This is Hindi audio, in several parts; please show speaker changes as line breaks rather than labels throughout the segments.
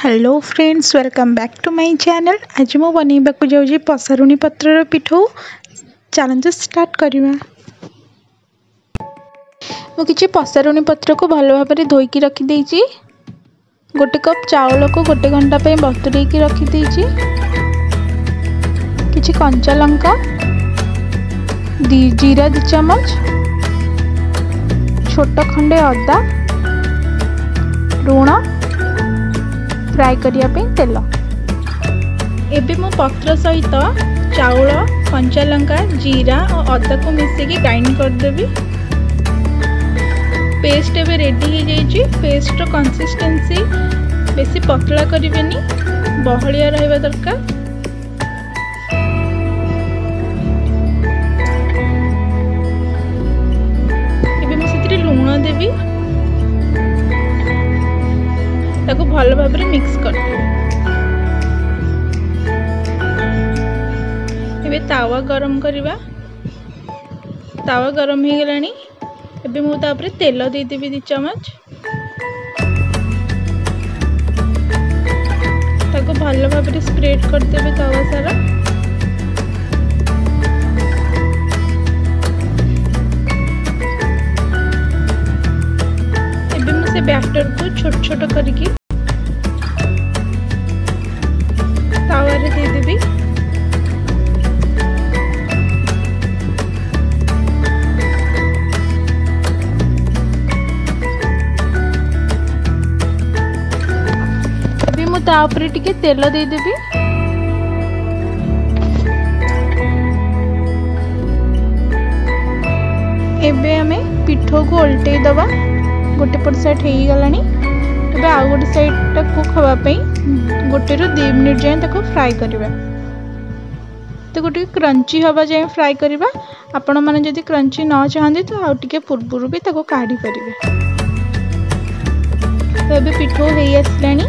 hello friends welcome back to my channel ଆଜି ମୁଁ ବନେଇବାକୁ ଯାଉଛି ପସାରୁଣୀ ପତ୍ରର ପିଠଉ ଚାଲନ୍ତୁ ଷ୍ଟାର୍ଟ କରିବା ମୁଁ କିଛି ପସାରୁଣୀ ପତ୍ରକୁ ଭଲ ଭାବରେ ଧୋଇକି ରଖିଦେଇଛି ଗୋଟେ କପ୍ ଚାଉଳକୁ ଗୋଟେ ଘଣ୍ଟା ପାଇଁ ବତୁରେଇକି ରଖିଦେଇଛି କିଛି କଞ୍ଚା ଲଙ୍କା ଜିରା ଦୁଇ ଚାମଚ ଛୋଟ ଖଣ୍ଡେ ଅଦା ଫ୍ରାଏ କରିବା ପାଇଁ ତେଲ ଏବେ ମୁଁ ପତ୍ର ସହିତ ଚାଉଳ କଞ୍ଚା ଲଙ୍କା ଜିରା ଓ ଅଦାକୁ ମିଶିକି ଗ୍ରାଇଣ୍ଡ କରିଦେବି ପେଷ୍ଟ ଏବେ ରେଡ଼ି ହୋଇଯାଇଛି ପେଷ୍ଟର କନସିଷ୍ଟେନ୍ସି ବେଶୀ ପତଳା କରିବେନି ବହଳିଆ ରହିବା ଦରକାର ভালো ভাবে মিক্স করতে এবে তাওয়া গরম করা তাওয়া গরম হয়ে গলা এবে মু তাপরে তেল দিয়ে দেবি দু চামচ তাকে ভালো ভাবে স্প্রেড করদেবে তাওয়া সারা ব্যাটরকু ছোট ছোট করিকি ତାପରେ ଟିକେ ତେଲ ଦେଇଦେବି ଏବେ ଆମେ ପିଠକୁ ଓଲଟେଇ ଦେବା ଗୋଟେ ପଟ ସାଇଡ଼୍ ହେଇଗଲାଣି ଏବେ ଆଉ ଗୋଟେ ସାଇଡ଼୍ ତାକୁ ଖବା ପାଇଁ ଗୋଟେରୁ ଦୁଇ ମିନିଟ୍ ଯାଏଁ ତାକୁ ଫ୍ରାଏ କରିବା ତାକୁ ଟିକେ କ୍ରଞ୍ଚି ହେବା ଯାଏଁ ଫ୍ରାଏ କରିବା ଆପଣମାନେ ଯଦି କ୍ରଞ୍ଚି ନ ଚାହାନ୍ତି ତ ଆଉ ଟିକେ ପୂର୍ବରୁ ବି ତାକୁ କାଢ଼ିପାରିବେ ଏବେ ପିଠଉ ହେଇ ଆସିଲାଣି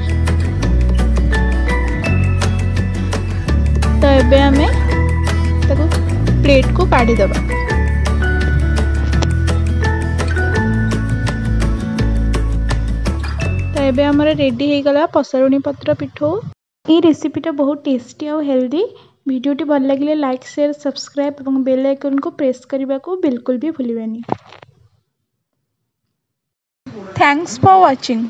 एबे प्लेट को काढ़ी दबा तो एबे हमारे रेडी ही पत्र पिठो ये रेसिपीटा बहुत टेस्टी और हेल्दी वीडियो टी भल लगे लाइक शेयर सब्सक्राइब और बेल आइकन को प्रेस करने को बिल्कुल भी भूल थैंक्स फॉर वाचिंग